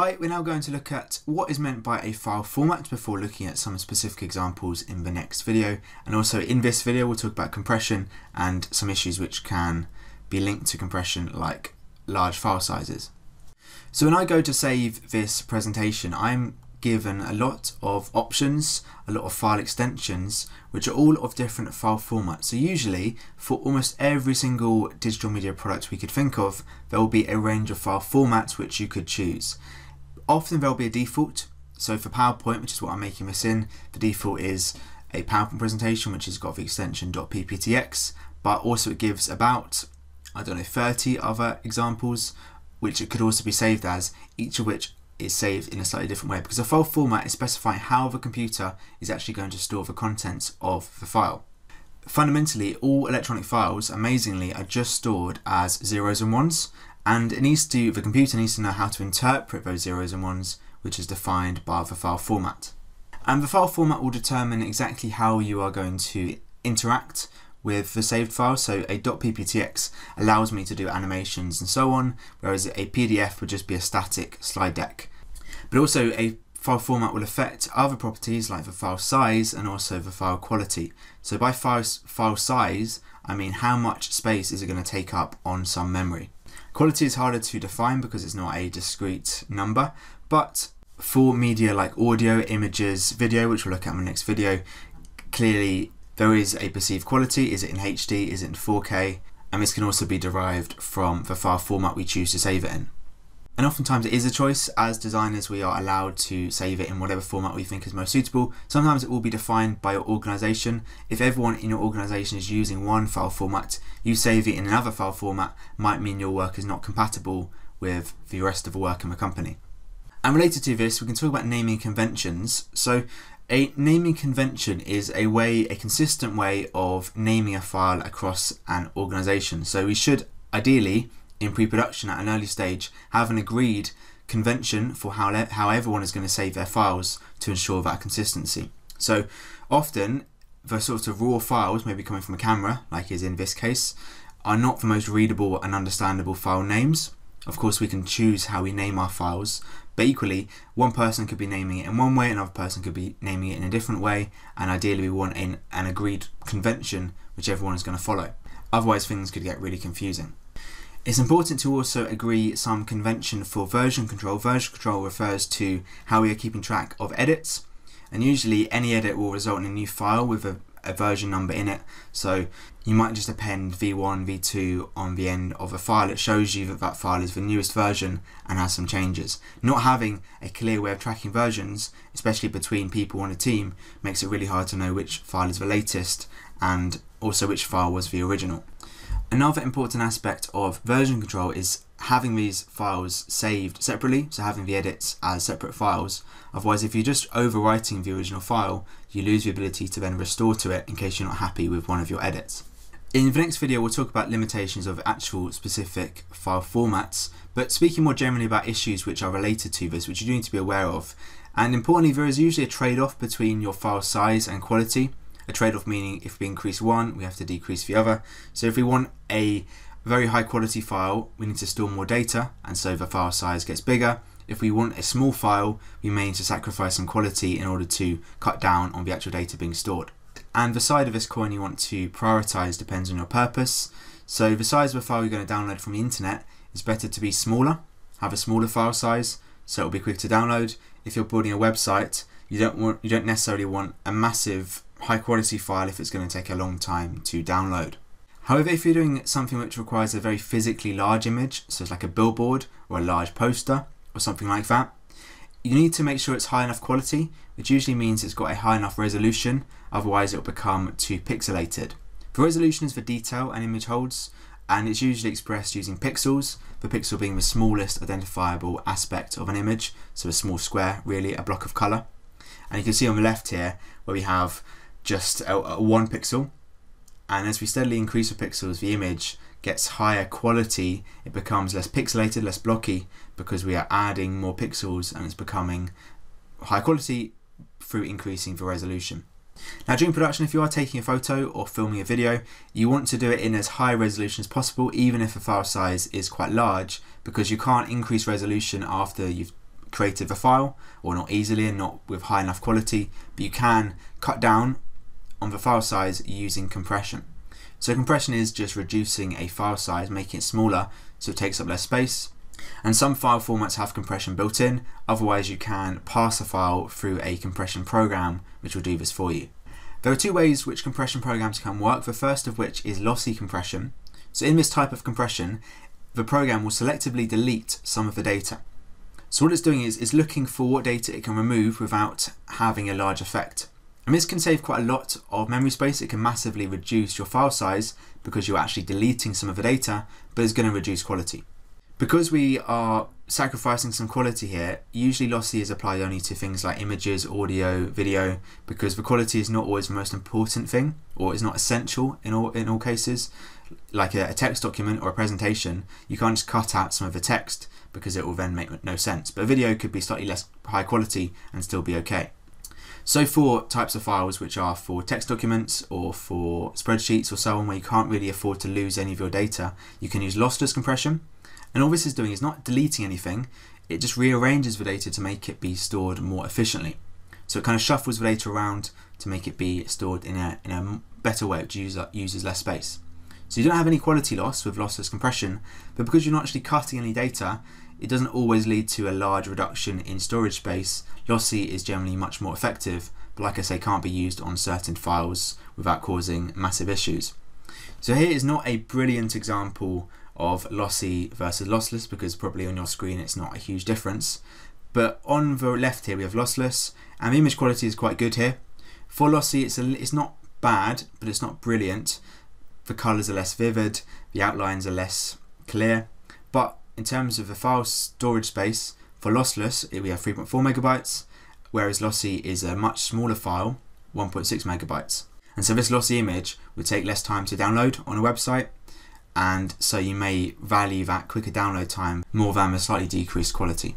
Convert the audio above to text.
Hi, we're now going to look at what is meant by a file format before looking at some specific examples in the next video. And also in this video, we'll talk about compression and some issues which can be linked to compression like large file sizes. So when I go to save this presentation, I'm given a lot of options, a lot of file extensions, which are all of different file formats. So usually for almost every single digital media product we could think of, there will be a range of file formats which you could choose. Often there'll be a default. So for PowerPoint, which is what I'm making this in, the default is a PowerPoint presentation, which has got the extension .pptx, but also it gives about, I don't know, 30 other examples, which it could also be saved as, each of which is saved in a slightly different way because the file format is specifying how the computer is actually going to store the contents of the file. Fundamentally, all electronic files, amazingly, are just stored as zeros and ones, and it needs to the computer needs to know how to interpret those zeros and ones which is defined by the file format. And the file format will determine exactly how you are going to interact with the saved file. So a .pptx allows me to do animations and so on whereas a PDF would just be a static slide deck. But also a file format will affect other properties like the file size and also the file quality. So by file, file size I mean how much space is it going to take up on some memory Quality is harder to define because it's not a discrete number, but for media like audio, images, video, which we'll look at in the next video, clearly there is a perceived quality. Is it in HD? Is it in 4K? And this can also be derived from the file format we choose to save it in. And oftentimes it is a choice. As designers, we are allowed to save it in whatever format we think is most suitable. Sometimes it will be defined by your organization. If everyone in your organization is using one file format, you save it in another file format might mean your work is not compatible with the rest of the work in the company. And related to this, we can talk about naming conventions. So a naming convention is a way, a consistent way of naming a file across an organization. So we should ideally in pre-production at an early stage have an agreed convention for how, how everyone is going to save their files to ensure that consistency. So often the sort of raw files, maybe coming from a camera, like is in this case, are not the most readable and understandable file names. Of course, we can choose how we name our files, but equally, one person could be naming it in one way, another person could be naming it in a different way, and ideally we want an, an agreed convention which everyone is going to follow. Otherwise, things could get really confusing. It's important to also agree some convention for version control. Version control refers to how we are keeping track of edits, and usually any edit will result in a new file with a, a version number in it. So you might just append v1, v2 on the end of a file. It shows you that that file is the newest version and has some changes. Not having a clear way of tracking versions, especially between people on a team, makes it really hard to know which file is the latest and also which file was the original. Another important aspect of version control is having these files saved separately, so having the edits as separate files. Otherwise, if you're just overwriting the original file, you lose the ability to then restore to it in case you're not happy with one of your edits. In the next video, we'll talk about limitations of actual specific file formats, but speaking more generally about issues which are related to this, which you do need to be aware of. And importantly, there is usually a trade-off between your file size and quality. A trade-off meaning if we increase one, we have to decrease the other. So if we want a very high quality file, we need to store more data, and so the file size gets bigger. If we want a small file, we may need to sacrifice some quality in order to cut down on the actual data being stored. And the side of this coin you want to prioritize depends on your purpose. So the size of a file you're going to download from the internet is better to be smaller, have a smaller file size, so it'll be quick to download. If you're building a website, you don't want you don't necessarily want a massive high quality file if it's going to take a long time to download. However, if you're doing something which requires a very physically large image, so it's like a billboard or a large poster or something like that, you need to make sure it's high enough quality, which usually means it's got a high enough resolution, otherwise it'll become too pixelated. The resolution is the detail an image holds, and it's usually expressed using pixels, the pixel being the smallest identifiable aspect of an image, so a small square, really, a block of colour. And you can see on the left here where we have just one pixel. And as we steadily increase the pixels the image gets higher quality. It becomes less pixelated less blocky because we are adding more pixels and it's becoming high quality through increasing the resolution. Now during production if you are taking a photo or filming a video you want to do it in as high resolution as possible even if the file size is quite large because you can't increase resolution after you've created the file or not easily and not with high enough quality, but you can cut down on the file size using compression. So compression is just reducing a file size, making it smaller so it takes up less space. And some file formats have compression built in, otherwise you can pass a file through a compression program which will do this for you. There are two ways which compression programs can work, the first of which is lossy compression. So in this type of compression, the program will selectively delete some of the data. So what it's doing is, is looking for what data it can remove without having a large effect. And this can save quite a lot of memory space. It can massively reduce your file size because you're actually deleting some of the data, but it's going to reduce quality. Because we are sacrificing some quality here, usually lossy is applied only to things like images, audio, video, because the quality is not always the most important thing, or is not essential in all, in all cases. Like a, a text document or a presentation, you can't just cut out some of the text because it will then make no sense. But video could be slightly less high quality and still be okay. So for types of files which are for text documents or for spreadsheets or so on where you can't really afford to lose any of your data, you can use lossless compression. And all this is doing is not deleting anything, it just rearranges the data to make it be stored more efficiently. So it kind of shuffles the data around to make it be stored in a, in a better way which uses less space. So you don't have any quality loss with lossless compression, but because you're not actually cutting any data, it doesn't always lead to a large reduction in storage space. Lossy is generally much more effective, but like I say, can't be used on certain files without causing massive issues. So here is not a brilliant example of lossy versus lossless because probably on your screen it's not a huge difference. But on the left here we have lossless and the image quality is quite good here. For lossy it's, a, it's not bad but it's not brilliant. The colours are less vivid, the outlines are less clear, but in terms of the file storage space, for lossless we have 3.4 megabytes, whereas lossy is a much smaller file, 1.6 megabytes. And so this lossy image would take less time to download on a website, and so you may value that quicker download time more than the slightly decreased quality.